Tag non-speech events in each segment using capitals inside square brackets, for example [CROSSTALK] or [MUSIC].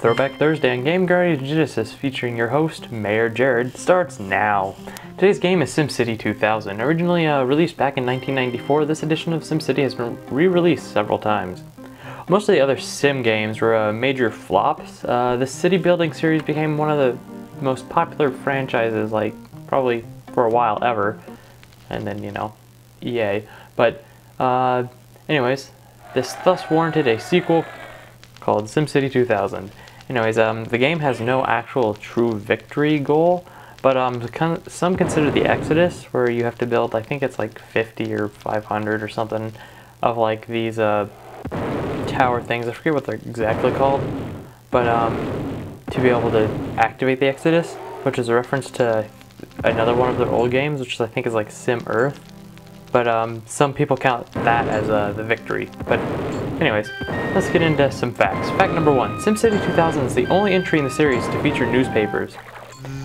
Throwback Thursday on Game Guardians Genesis featuring your host, Mayor Jared, starts now. Today's game is SimCity 2000. Originally uh, released back in 1994, this edition of SimCity has been re-released several times. Most of the other sim games were uh, major flops. Uh, the city building series became one of the most popular franchises, like, probably for a while ever. And then, you know, EA. But, uh, anyways, this thus warranted a sequel called SimCity 2000. Anyways, um, the game has no actual true victory goal, but um, some consider the Exodus, where you have to build, I think it's like 50 or 500 or something, of like these uh, tower things. I forget what they're exactly called, but um, to be able to activate the Exodus, which is a reference to another one of their old games, which I think is like Sim Earth. But um, some people count that as uh, the victory. But anyways, let's get into some facts. Fact number one, SimCity 2000 is the only entry in the series to feature newspapers.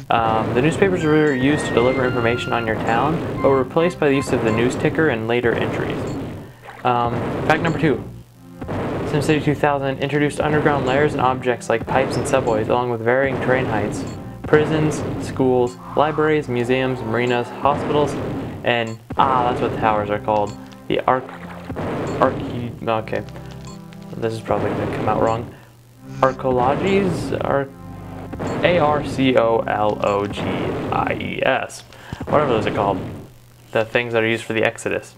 Um, the newspapers were used to deliver information on your town, but were replaced by the use of the news ticker and later entries. Um, fact number two, SimCity 2000 introduced underground layers and objects like pipes and subways, along with varying terrain heights, prisons, schools, libraries, museums, marinas, hospitals, and ah, that's what the towers are called. The arc, arche, okay, this is probably gonna come out wrong. Arcologies are A-R-C-O-L-O-G-I-E-S, whatever those are called. The things that are used for the Exodus.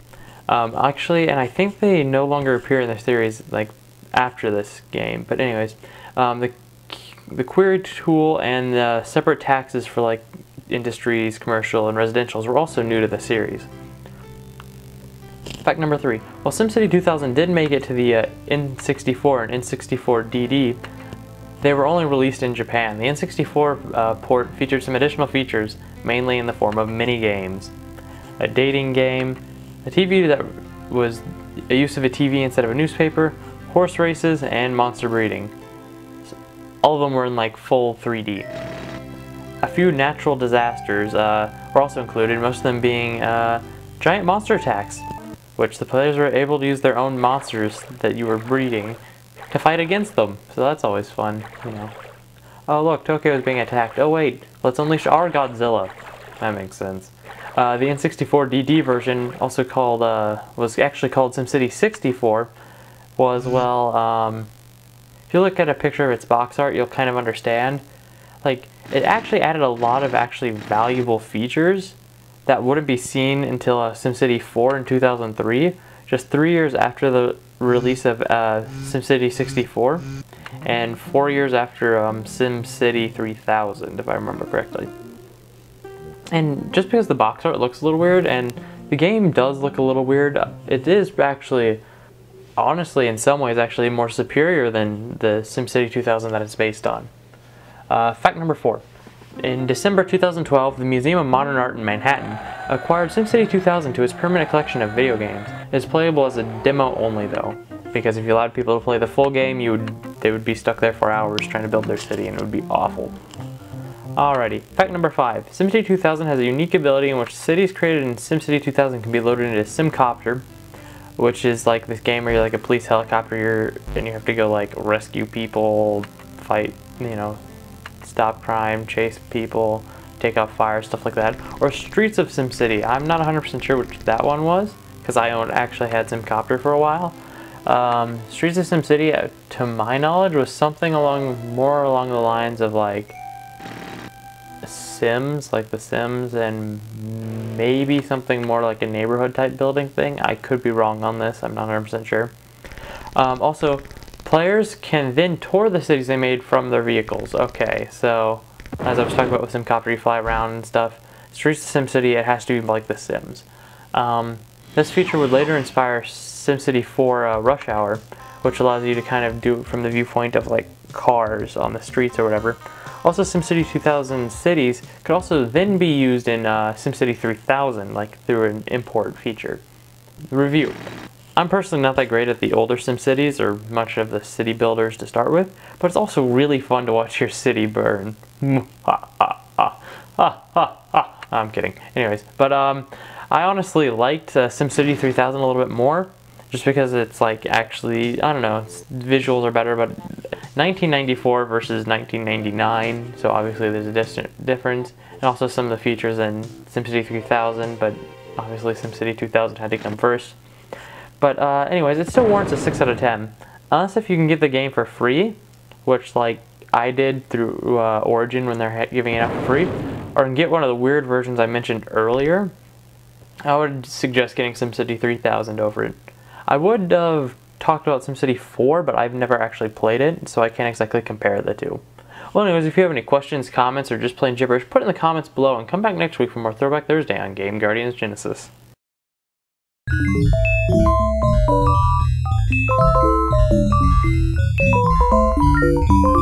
Um, actually, and I think they no longer appear in the series like after this game. But anyways, um, the the query tool and the separate taxes for like industries, commercial, and residentials were also new to the series. Fact number three. While SimCity 2000 did make it to the uh, N64 and N64 DD, they were only released in Japan. The N64 uh, port featured some additional features, mainly in the form of mini games, a dating game, a TV that was a use of a TV instead of a newspaper, horse races, and monster breeding. All of them were in like full 3D. A few natural disasters uh, were also included, most of them being uh, giant monster attacks, which the players were able to use their own monsters that you were breeding to fight against them. So that's always fun, you know. Oh look, Tokyo is being attacked. Oh wait, let's unleash our Godzilla. That makes sense. Uh, the N64 DD version, also called, uh, was actually called SimCity 64, was, mm-hmm. well, um, if you look at a picture of its box art, you'll kind of understand like it actually added a lot of actually valuable features that wouldn't be seen until uh, SimCity 4 in 2003, just three years after the release of uh, SimCity 64, and four years after um, SimCity 3000, if I remember correctly. And just because the box art looks a little weird, and the game does look a little weird, it is actually, honestly, in some ways, actually more superior than the SimCity 2000 that it's based on. Uh, fact number four. In December 2012, the Museum of Modern Art in Manhattan acquired SimCity 2000 to its permanent collection of video games. It is playable as a demo only though, because if you allowed people to play the full game, you would, they would be stuck there for hours trying to build their city and it would be awful. Alrighty, fact number 5. SimCity 2000 has a unique ability in which cities created in SimCity 2000 can be loaded into a SimCopter, which is like this game where you're like a police helicopter and you have to go like rescue people, fight, you know, stop crime, chase people, take out fire, stuff like that. Or Streets of SimCity. I'm not 100% sure which that one was, because I owned, actually had SimCopter for a while. Um, Streets of SimCity, uh, to my knowledge, was something along more along the lines of like Sims, like The Sims, and maybe something more like a neighborhood type building thing. I could be wrong on this. I'm not 100% sure. Um, also, Players can then tour the cities they made from their vehicles. Okay, so as I was talking about with SimCopter, you fly around and stuff. Streets of SimCity, it has to be like The Sims. Um, this feature would later inspire SimCity 4 uh, Rush Hour, which allows you to kind of do it from the viewpoint of like cars on the streets or whatever. Also, SimCity 2000 cities could also then be used in uh, SimCity 3000, like through an import feature. Review. I'm personally not that great at the older SimCities or much of the city builders to start with, but it's also really fun to watch your city burn. [LAUGHS] I'm kidding. Anyways, but um, I honestly liked uh, SimCity 3000 a little bit more, just because it's like actually, I don't know, visuals are better, but 1994 versus 1999, so obviously there's a difference, and also some of the features in SimCity 3000, but obviously SimCity 2000 had to come first. But uh, anyways, it still warrants a 6 out of 10. Unless if you can get the game for free, which like I did through uh, Origin when they're giving it out for free, or get one of the weird versions I mentioned earlier, I would suggest getting SimCity 3000 over it. I would have talked about SimCity 4, but I've never actually played it, so I can't exactly compare the two. Well, anyways, if you have any questions, comments, or just plain gibberish, put it in the comments below and come back next week for more Throwback Thursday on Game Guardians Genesis. Thank you.